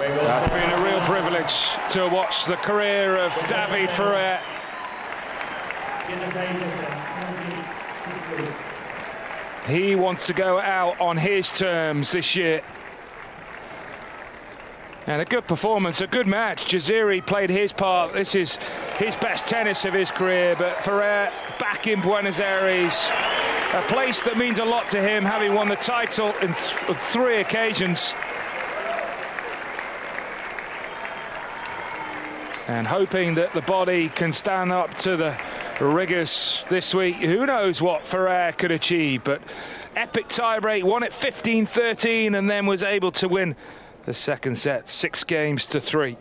it's been a real privilege to watch the career of David Ferrer. He wants to go out on his terms this year. And a good performance, a good match. Jaziri played his part. This is his best tennis of his career, but Ferrer back in Buenos Aires, a place that means a lot to him, having won the title in th three occasions. And hoping that the body can stand up to the rigours this week. Who knows what Ferrer could achieve, but epic tiebreak, won it 15-13 and then was able to win the second set, six games to three.